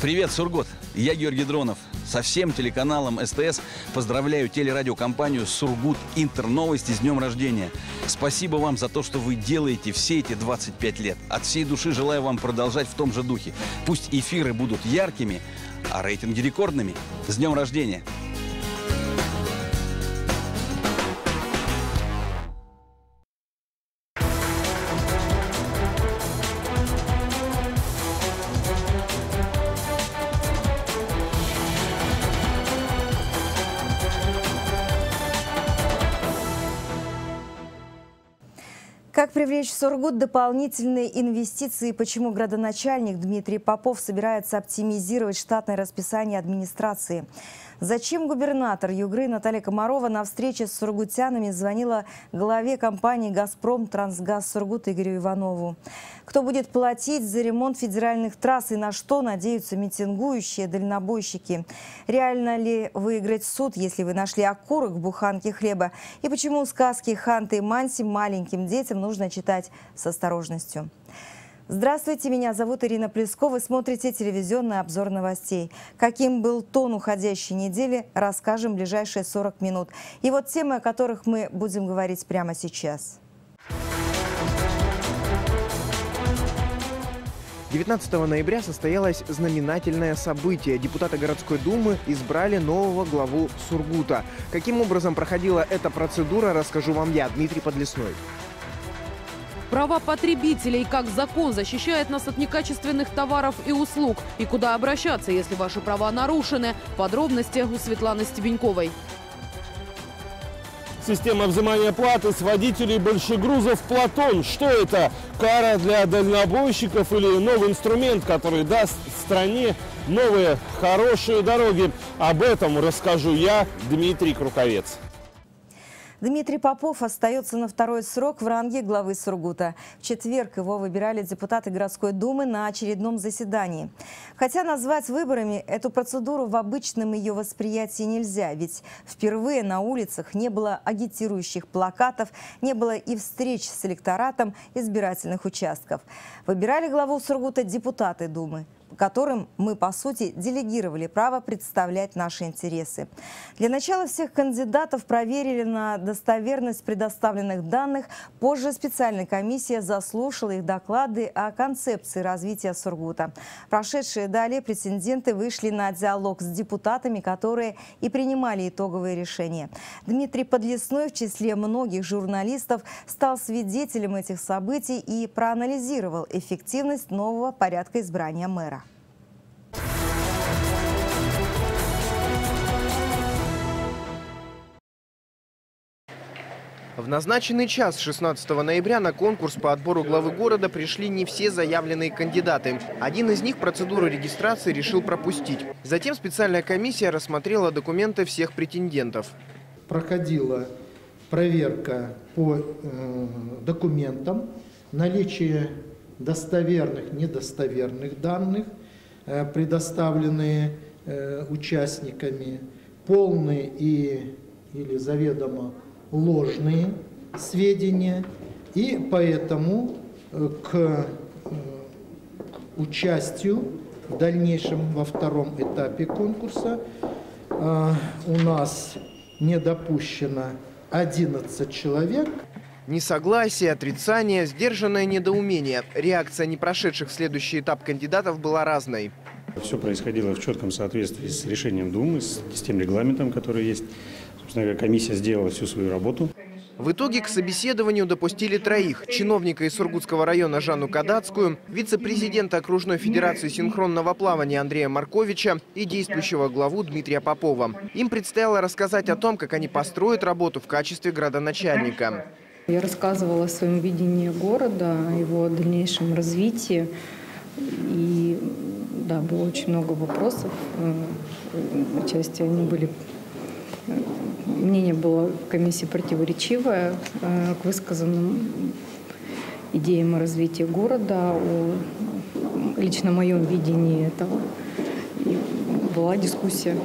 Привет, Сургут! Я Георгий Дронов. Со всем телеканалом СТС поздравляю телерадиокомпанию «Сургут Интерновости» с днем рождения. Спасибо вам за то, что вы делаете все эти 25 лет. От всей души желаю вам продолжать в том же духе. Пусть эфиры будут яркими, а рейтинги рекордными. С днем рождения! Как привлечь в Сургут дополнительные инвестиции почему градоначальник Дмитрий Попов собирается оптимизировать штатное расписание администрации? Зачем губернатор Югры Наталья Комарова на встрече с сургутянами звонила главе компании «Газпром Трансгаз Сургут» Игорю Иванову? Кто будет платить за ремонт федеральных трасс и на что надеются митингующие дальнобойщики? Реально ли выиграть суд, если вы нашли окурок в буханке хлеба? И почему сказки Ханты и Манси маленьким детям нужно читать с осторожностью? Здравствуйте, меня зовут Ирина Плескова. Вы смотрите телевизионный обзор новостей. Каким был тон уходящей недели, расскажем в ближайшие 40 минут. И вот темы, о которых мы будем говорить прямо сейчас. 19 ноября состоялось знаменательное событие. Депутаты городской думы избрали нового главу Сургута. Каким образом проходила эта процедура, расскажу вам я, Дмитрий Подлесной. Права потребителей, как закон защищает нас от некачественных товаров и услуг. И куда обращаться, если ваши права нарушены. Подробности у Светланы Стебеньковой. Система взимания платы с водителей большегрузов «Платон». Что это? Кара для дальнобойщиков или новый инструмент, который даст стране новые хорошие дороги? Об этом расскажу я, Дмитрий Круковец. Дмитрий Попов остается на второй срок в ранге главы Сургута. В четверг его выбирали депутаты городской думы на очередном заседании. Хотя назвать выборами эту процедуру в обычном ее восприятии нельзя, ведь впервые на улицах не было агитирующих плакатов, не было и встреч с электоратом избирательных участков. Выбирали главу Сургута депутаты думы которым мы, по сути, делегировали право представлять наши интересы. Для начала всех кандидатов проверили на достоверность предоставленных данных. Позже специальная комиссия заслушала их доклады о концепции развития Сургута. Прошедшие далее претенденты вышли на диалог с депутатами, которые и принимали итоговые решения. Дмитрий Подлесной в числе многих журналистов стал свидетелем этих событий и проанализировал эффективность нового порядка избрания мэра. В назначенный час 16 ноября на конкурс по отбору главы города пришли не все заявленные кандидаты. Один из них процедуру регистрации решил пропустить. Затем специальная комиссия рассмотрела документы всех претендентов. Проходила проверка по э, документам, наличие достоверных, недостоверных данных, э, предоставленные э, участниками, полные и или заведомо ложные сведения, и поэтому э, к э, участию в дальнейшем во втором этапе конкурса э, у нас не допущено 11 человек. Несогласие, отрицание, сдержанное недоумение. Реакция не прошедших в следующий этап кандидатов была разной. Все происходило в четком соответствии с решением Думы, с тем регламентом, который есть. Собственно говоря, комиссия сделала всю свою работу. В итоге к собеседованию допустили троих. Чиновника из Сургутского района Жанну Кадацкую, вице-президента окружной федерации синхронного плавания Андрея Марковича и действующего главу Дмитрия Попова. Им предстояло рассказать о том, как они построят работу в качестве градоначальника. Я рассказывала о своем видении города, о его дальнейшем развитии. И да, было очень много вопросов. Части они были мнение было в комиссии противоречивое э, к высказанным идеям о развитии города, о лично моем видении этого. И была дискуссия.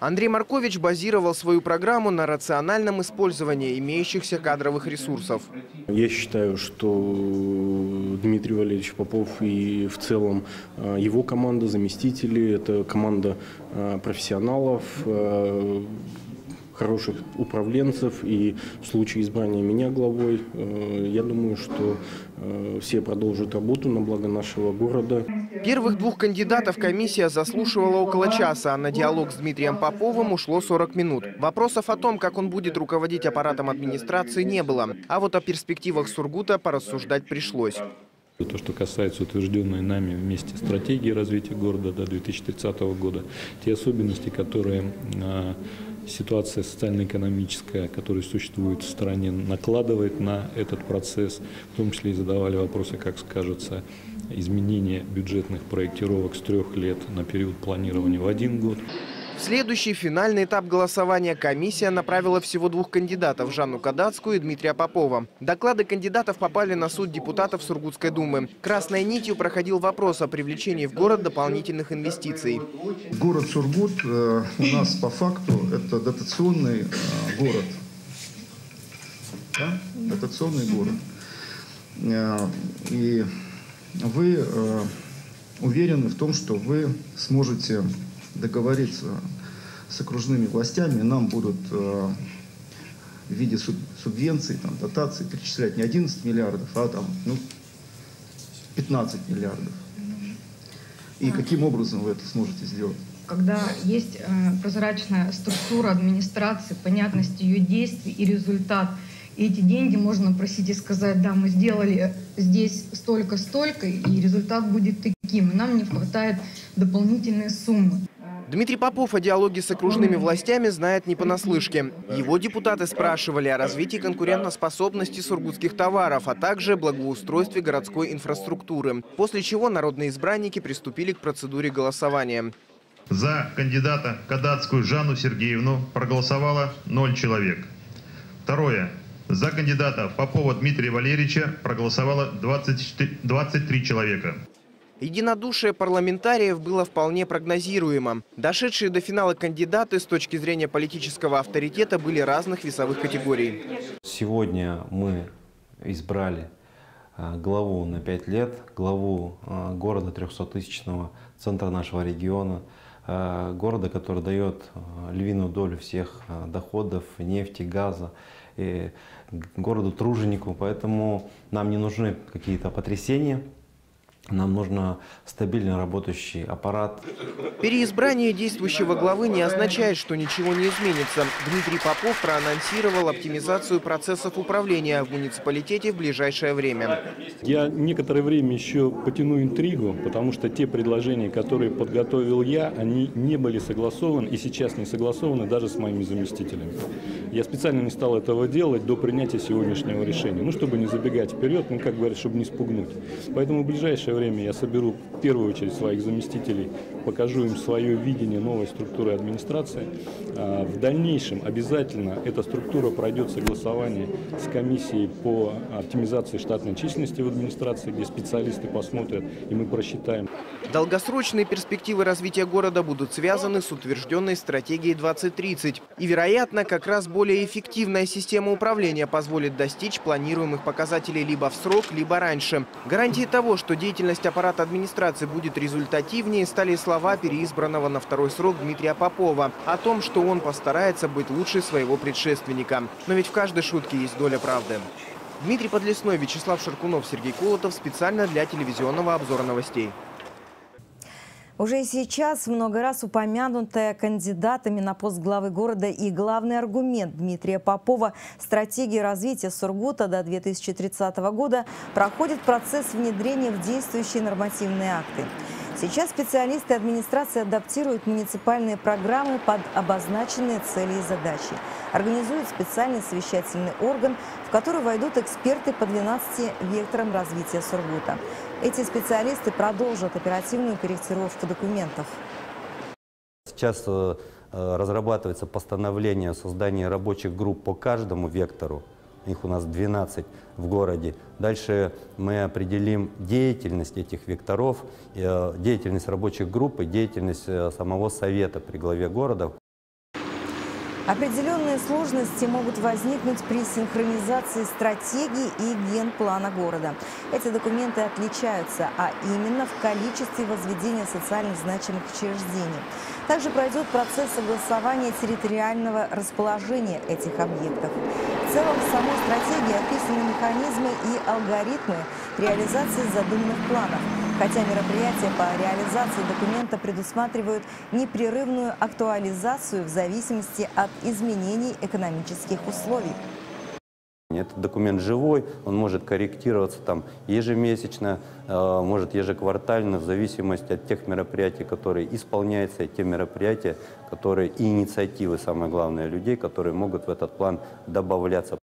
Андрей Маркович базировал свою программу на рациональном использовании имеющихся кадровых ресурсов. Я считаю, что Дмитрий Валерьевич Попов и в целом э, его команда, заместители, это команда э, профессионалов, хороших управленцев. И в случае избрания меня главой, я думаю, что все продолжат работу на благо нашего города. Первых двух кандидатов комиссия заслушивала около часа, а на диалог с Дмитрием Поповым ушло 40 минут. Вопросов о том, как он будет руководить аппаратом администрации, не было. А вот о перспективах Сургута порассуждать пришлось. То, что касается утвержденной нами вместе стратегии развития города до 2030 года, те особенности, которые а, ситуация социально-экономическая, которая существует в стране, накладывает на этот процесс, в том числе и задавали вопросы, как скажется, изменение бюджетных проектировок с трех лет на период планирования в один год. В следующий финальный этап голосования комиссия направила всего двух кандидатов – Жанну Кадацкую и Дмитрия Попова. Доклады кандидатов попали на суд депутатов Сургутской думы. Красной нитью проходил вопрос о привлечении в город дополнительных инвестиций. Город Сургут э, у нас по факту это дотационный э, город. Да? Дотационный город. Э, и вы уверены в том, что вы сможете договориться с окружными властями, нам будут э, в виде субвенций, там, дотаций перечислять не 11 миллиардов, а там, ну, 15 миллиардов. И каким образом вы это сможете сделать? Когда есть э, прозрачная структура администрации, понятность ее действий и результат, и эти деньги можно просить и сказать, да, мы сделали здесь столько-столько, и результат будет таким. И нам не хватает дополнительной суммы. Дмитрий Попов о диалоге с окружными властями знает не понаслышке. Его депутаты спрашивали о развитии конкурентоспособности сургутских товаров, а также благоустройстве городской инфраструктуры. После чего народные избранники приступили к процедуре голосования. За кандидата Кадацкую Жанну Сергеевну проголосовало 0 человек. Второе. За кандидата Попова Дмитрия Валерьевича проголосовало 24, 23 человека. Единодушие парламентариев было вполне прогнозируемо. Дошедшие до финала кандидаты с точки зрения политического авторитета были разных весовых категорий. Сегодня мы избрали а, главу на 5 лет, главу а, города 300-тысячного, центра нашего региона, а, города, который дает львиную долю всех доходов нефти, газа, и городу труженику. Поэтому нам не нужны какие-то потрясения. Нам нужно стабильно работающий аппарат. Переизбрание действующего главы не означает, что ничего не изменится. Дмитрий Попов проанонсировал оптимизацию процессов управления в муниципалитете в ближайшее время. Я некоторое время еще потяну интригу, потому что те предложения, которые подготовил я, они не были согласованы и сейчас не согласованы даже с моими заместителями. Я специально не стал этого делать до принятия сегодняшнего решения, ну, чтобы не забегать вперед, ну, как говорят, чтобы не спугнуть. Поэтому в ближайшее ближайшее время я соберу в первую очередь своих заместителей, покажу им свое видение новой структуры администрации. А, в дальнейшем обязательно эта структура пройдет согласование с комиссией по оптимизации штатной численности в администрации, где специалисты посмотрят и мы просчитаем. Долгосрочные перспективы развития города будут связаны с утвержденной стратегией 2030. И, вероятно, как раз более эффективная система управления позволит достичь планируемых показателей либо в срок, либо раньше. Гарантии того, что деятельность деятельность аппарата администрации будет результативнее, стали слова переизбранного на второй срок Дмитрия Попова о том, что он постарается быть лучше своего предшественника. Но ведь в каждой шутке есть доля правды. Дмитрий Подлесной, Вячеслав Шаркунов, Сергей Колотов. Специально для телевизионного обзора новостей. Уже сейчас много раз упомянутая кандидатами на пост главы города и главный аргумент Дмитрия Попова стратегии развития Сургута до 2030 года проходит процесс внедрения в действующие нормативные акты. Сейчас специалисты администрации адаптируют муниципальные программы под обозначенные цели и задачи. Организуют специальный совещательный орган, в который войдут эксперты по 12 векторам развития Сургута. Эти специалисты продолжат оперативную корректировку документов. Сейчас э, разрабатывается постановление о создании рабочих групп по каждому вектору. Их у нас 12 в городе. Дальше мы определим деятельность этих векторов, э, деятельность рабочих групп и деятельность э, самого совета при главе города. Определенные сложности могут возникнуть при синхронизации стратегии и генплана города. Эти документы отличаются, а именно в количестве возведения социально значимых учреждений. Также пройдет процесс согласования территориального расположения этих объектов. В целом в самой стратегии описаны механизмы и алгоритмы реализации задуманных планов – хотя мероприятия по реализации документа предусматривают непрерывную актуализацию в зависимости от изменений экономических условий. Этот документ живой, он может корректироваться там ежемесячно, э, может ежеквартально, в зависимости от тех мероприятий, которые исполняются, и те мероприятия, которые и инициативы, самое главное, людей, которые могут в этот план добавляться.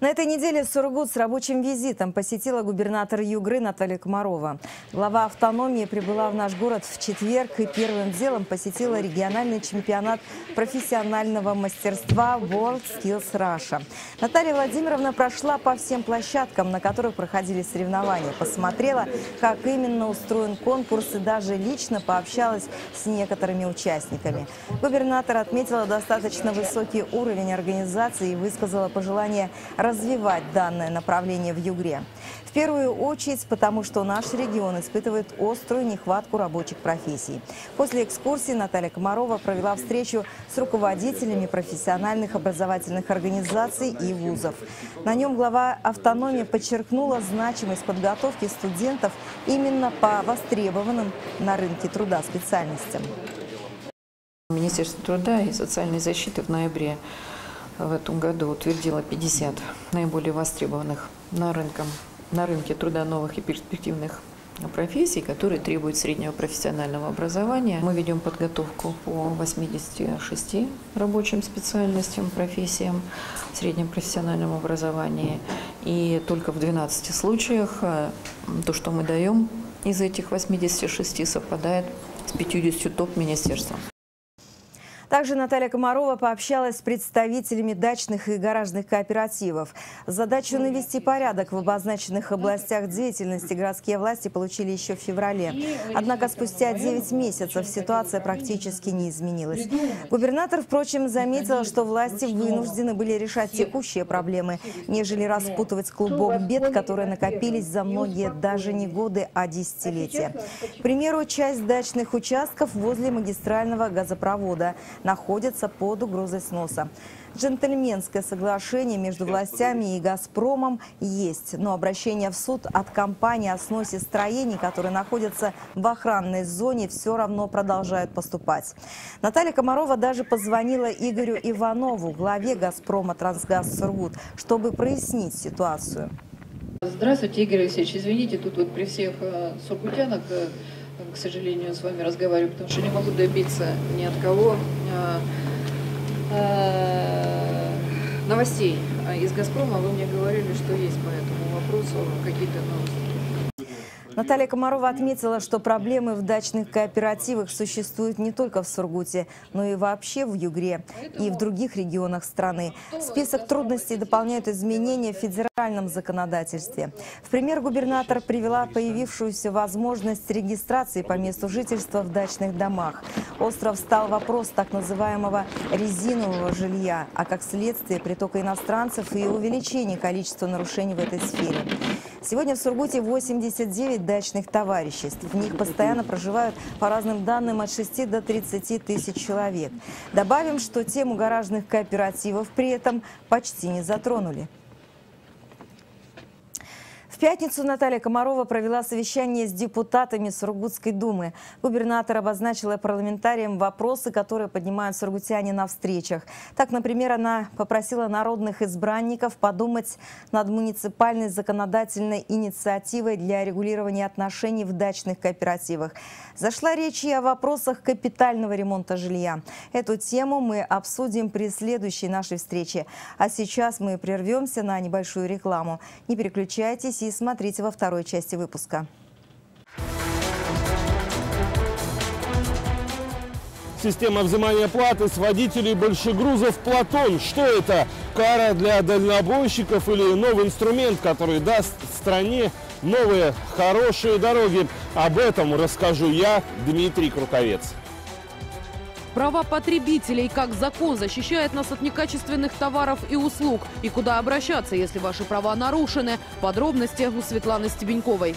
На этой неделе Сургут с рабочим визитом посетила губернатор Югры Наталья Комарова. Глава автономии прибыла в наш город в четверг и первым делом посетила региональный чемпионат профессионального мастерства World Skills Russia. Наталья Владимировна прошла по всем площадкам, на которых проходили соревнования, посмотрела, как именно устроен конкурс и даже лично пообщалась с некоторыми участниками. Губернатор отметила достаточно высокий уровень организации и высказала пожелание развивать данное направление в Югре. В первую очередь потому, что наш регион испытывает острую нехватку рабочих профессий. После экскурсии Наталья Комарова провела встречу с руководителями профессиональных образовательных организаций и вузов. На нем глава автономии подчеркнула значимость подготовки студентов именно по востребованным на рынке труда специальностям. Министерство труда и социальной защиты в ноябре в этом году утвердила 50 наиболее востребованных на, рынке, на рынке труда новых и перспективных профессий, которые требуют среднего профессионального образования. Мы ведем подготовку по 86 рабочим специальностям, профессиям в среднем профессиональном образовании. И только в 12 случаях э, то, что мы даем из этих 86, совпадает с 50 топ-министерством. Также Наталья Комарова пообщалась с представителями дачных и гаражных кооперативов. Задачу навести порядок в обозначенных областях деятельности городские власти получили еще в феврале. Однако спустя 9 месяцев ситуация практически не изменилась. Губернатор, впрочем, заметил, что власти вынуждены были решать текущие проблемы, нежели распутывать клубок бед, которые накопились за многие даже не годы, а десятилетия. К примеру, часть дачных участков возле магистрального газопровода – находятся под угрозой сноса. Джентльменское соглашение между властями и «Газпромом» есть, но обращение в суд от компании о сносе строений, которые находятся в охранной зоне, все равно продолжают поступать. Наталья Комарова даже позвонила Игорю Иванову, главе «Газпрома» «Трансгаз Сургут», чтобы прояснить ситуацию. Здравствуйте, Игорь Алексеевич. Извините, тут вот при всех э, сургутянах э, к сожалению, с вами разговариваю, потому что не могу добиться ни от кого а, а, новостей из «Газпрома». Вы мне говорили, что есть по этому вопросу какие-то новости. Наталья Комарова отметила, что проблемы в дачных кооперативах существуют не только в Сургуте, но и вообще в Югре и в других регионах страны. Список трудностей дополняют изменения в федеральном законодательстве. В пример губернатор привела появившуюся возможность регистрации по месту жительства в дачных домах. Остров стал вопрос так называемого резинового жилья, а как следствие притока иностранцев и увеличения количества нарушений в этой сфере. Сегодня в Сургуте 89 дачных товариществ. В них постоянно проживают, по разным данным, от 6 до 30 тысяч человек. Добавим, что тему гаражных кооперативов при этом почти не затронули. В пятницу Наталья Комарова провела совещание с депутатами Сургутской думы. Губернатор обозначила парламентариям вопросы, которые поднимают сургутяне на встречах. Так, например, она попросила народных избранников подумать над муниципальной законодательной инициативой для регулирования отношений в дачных кооперативах. Зашла речь и о вопросах капитального ремонта жилья. Эту тему мы обсудим при следующей нашей встрече. А сейчас мы прервемся на небольшую рекламу. Не переключайтесь и смотрите во второй части выпуска. Система взимания платы с водителей большегрузов «Платон». Что это? Кара для дальнобойщиков или новый инструмент, который даст стране новые хорошие дороги. Об этом расскажу я, Дмитрий Круковец. Права потребителей, как закон защищает нас от некачественных товаров и услуг, и куда обращаться, если ваши права нарушены. Подробности у Светланы Стебеньковой.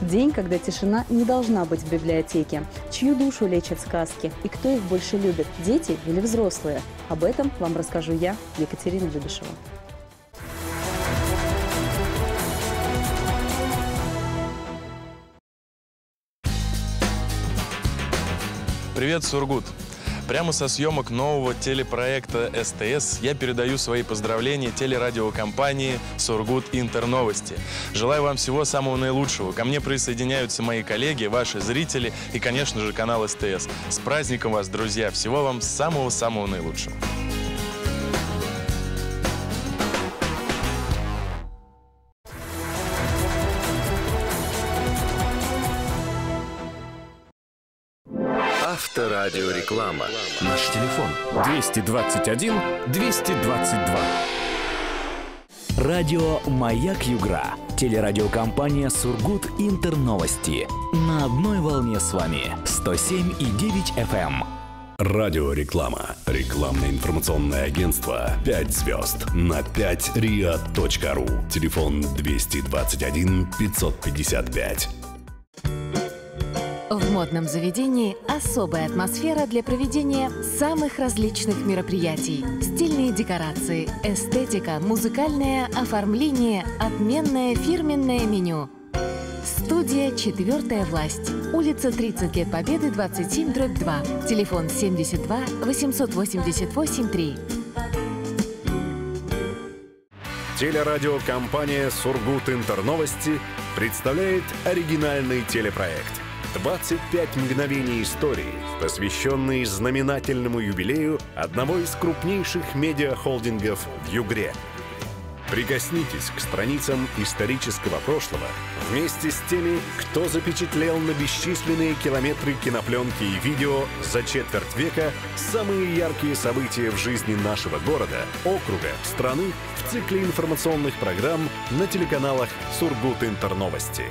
День, когда тишина не должна быть в библиотеке. Чью душу лечат сказки? И кто их больше любит, дети или взрослые? Об этом вам расскажу я, Екатерина Любишева. Привет, Сургут! Прямо со съемок нового телепроекта СТС я передаю свои поздравления телерадиокомпании «Сургут Интерновости». Желаю вам всего самого наилучшего. Ко мне присоединяются мои коллеги, ваши зрители и, конечно же, канал СТС. С праздником вас, друзья! Всего вам самого-самого наилучшего. Авторадиореклама. Наш телефон 221 222. Радио «Маяк Югра». Телерадиокомпания «Сургут Интерновости». На одной волне с вами. 107,9 FM. Радиореклама. Рекламно-информационное агентство «5 звезд» на 5 риа.ру. Телефон 221 555. Модном заведении особая атмосфера для проведения самых различных мероприятий. Стильные декорации, эстетика, музыкальное оформление, отменное фирменное меню. Студия «Четвертая власть». Улица 30 лет Победы, 27, дробь 2. Телефон 72 888 3. Телерадиокомпания «Сургут Интерновости» представляет оригинальный телепроект 25 мгновений истории, посвященные знаменательному юбилею одного из крупнейших медиахолдингов в Югре. Прикоснитесь к страницам исторического прошлого вместе с теми, кто запечатлел на бесчисленные километры кинопленки и видео за четверть века самые яркие события в жизни нашего города, округа, страны в цикле информационных программ на телеканалах «Сургут Интерновости».